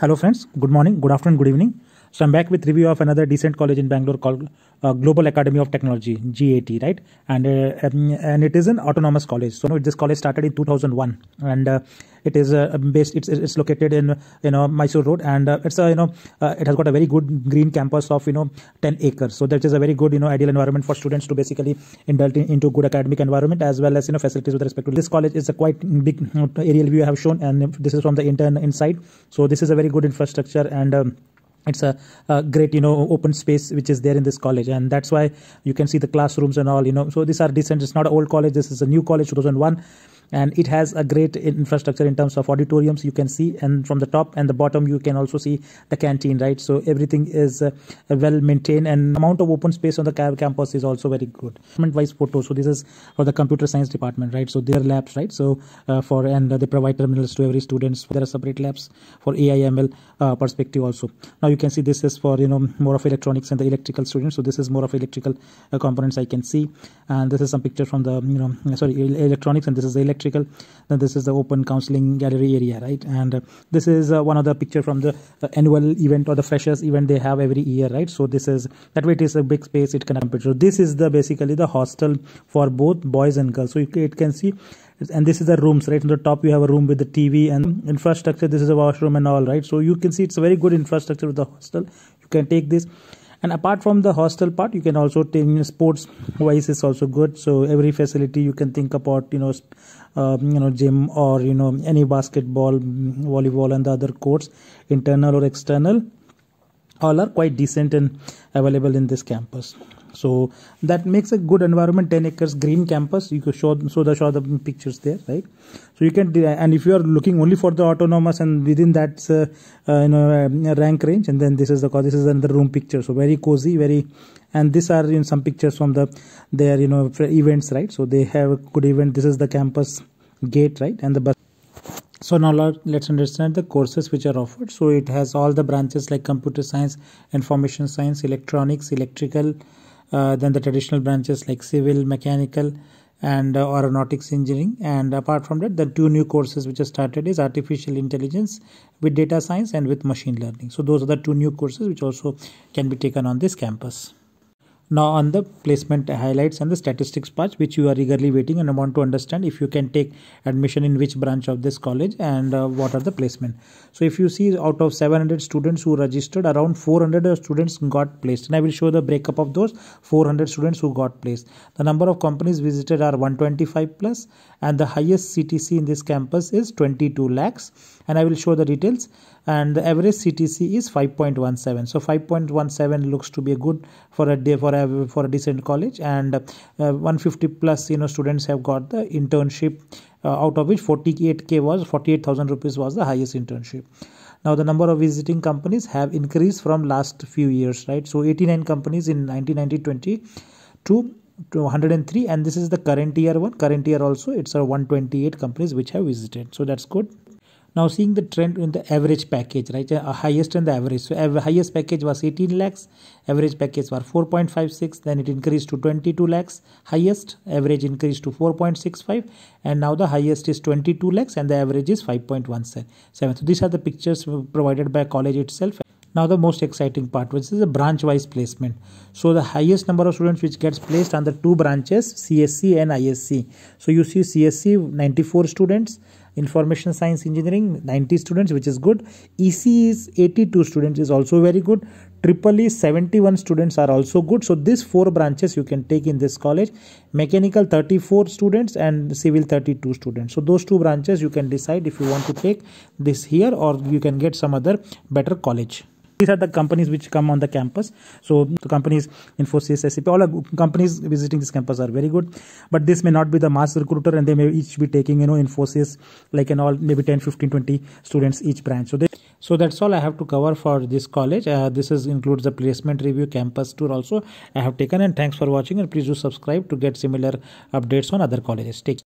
Hello friends, good morning, good afternoon, good evening. So I'm back with review of another decent college in Bangalore called uh, Global Academy of Technology (GAT), right? And uh, um, and it is an autonomous college. So this college started in 2001, and uh, it is uh, based. It's, it's located in you know Mysore Road, and uh, it's a you know uh, it has got a very good green campus of you know 10 acres. So that is a very good you know ideal environment for students to basically indulge in, into good academic environment as well as you know facilities with respect to this college is a quite big aerial view I have shown, and this is from the intern inside. So this is a very good infrastructure and. Um, it's a, a, great you know open space which is there in this college. And that's why you can see the classrooms and all you know. So these are decent. It's not an old college. This is a new college 2001 and it has a great infrastructure in terms of auditoriums you can see and from the top and the bottom you can also see the canteen right? So everything is uh, well maintained and amount of open space on the campus is also very good. Wise photo so this is for the computer science department right? So their labs right? So uh, for and they provide terminals to every students. There are separate labs for aiml uh, perspective also. Now you can see this is for you know more of electronics and the electrical students. So this is more of electrical uh, components i can see. And this is some picture from the you know sorry electronics and this is the electrical then this is the open counseling gallery area right? And uh, this is uh, one of the picture from the uh, annual event or the freshers event they have every year right? So this is that way it is a big space it can so this is the basically the hostel for both boys and girls. So you, it can see and this is the rooms right? On the top you have a room with the tv and infrastructure. This is a washroom and all right? So you can see it's a very good infrastructure with the hostel. You can take this and apart from the hostel part you can also take sports wise is also good. So every facility you can think about you know uh, you know gym or you know any basketball volleyball and the other courts internal or external all are quite decent and available in this campus so that makes a good environment 10 acres green campus. You could show so the show the pictures there right? So you can and if you are looking only for the autonomous and within that uh, uh, you know uh, rank range and then this is the this is another room picture. So very cozy very and these are in some pictures from the their you know events right? So they have a good event. This is the campus gate right? And the bus. So now let's understand the courses which are offered. So it has all the branches like computer science information science electronics electrical uh, then the traditional branches like civil mechanical and uh, aeronautics engineering. And apart from that the two new courses which are started is artificial intelligence with data science and with machine learning. So those are the two new courses which also can be taken on this campus now on the placement highlights and the statistics part which you are eagerly waiting and I want to understand if you can take admission in which branch of this college and uh, what are the placement. So if you see out of 700 students who registered around 400 students got placed and I will show the breakup of those 400 students who got placed. The number of companies visited are 125 plus and the highest CTC in this campus is 22 lakhs and I will show the details and the average CTC is 5.17 so 5.17 looks to be a good for a day for a for a decent college. And uh, 150 plus you know students have got the internship uh, out of which 48k was 48000 rupees was the highest internship. Now the number of visiting companies have increased from last few years right? So 89 companies in 1990 20 to 103 and this is the current year one. Current year also it's a 128 companies which have visited. So that's good now seeing the trend in the average package right uh, highest and the average. So highest package was 18 lakhs average package was 4.56 then it increased to 22 lakhs highest average increased to 4.65 and now the highest is 22 lakhs and the average is 5.17 so these are the pictures provided by college itself. Now the most exciting part which is the branch wise placement. So the highest number of students which gets placed on the two branches csc and isc so you see csc 94 students information science engineering 90 students which is good. Ec is 82 students is also very good. Triple e 71 students are also good. So these four branches you can take in this college. Mechanical 34 students and civil 32 students. So those two branches you can decide if you want to take this here or you can get some other better college these are the companies which come on the campus. So the companies infosys sap all the companies visiting this campus are very good. But this may not be the mass recruiter and they may each be taking you know infosys like and all maybe 10 15 20 students each branch. So they so that's all i have to cover for this college. Uh, this is includes the placement review campus tour also i have taken. And thanks for watching and please do subscribe to get similar updates on other colleges. Take